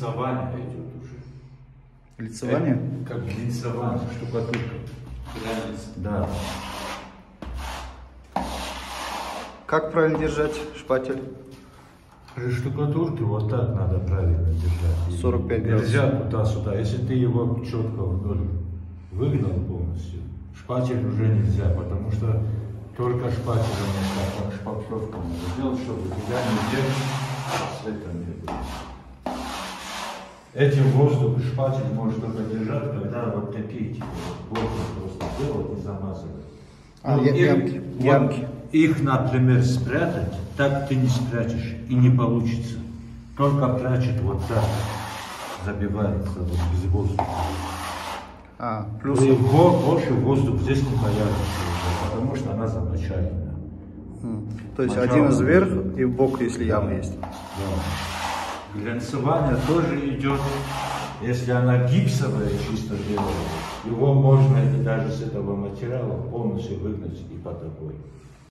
лицевание идет уже. Лицевание? Это как лицевание, штукатурка. Да. Как правильно держать шпатель? При штукатурке вот так надо правильно держать. И 45 Нельзя туда-сюда. Если ты его четко вдоль выгнал полностью, шпатель уже нельзя, потому что только шпателем можно шпаклевку надо сделать, чтобы тебя держать света не было. Этим воздух шпатель может только держать, когда вот такие типа воздух просто делать и замазывать. А, Ну, я- ямки, вот ямки. Их, например, спрятать, так ты не спрячешь и не получится. Только прячет вот так, забивается вот без воздуха. А, плюс... И во- больше воздух здесь не появится потому что она замочальная. То есть Начало. один из вверх и в бок, если яма есть. Да. Глянцевание тоже идет, если она гипсовая чисто делает, его можно и даже с этого материала полностью выгнать и по такой.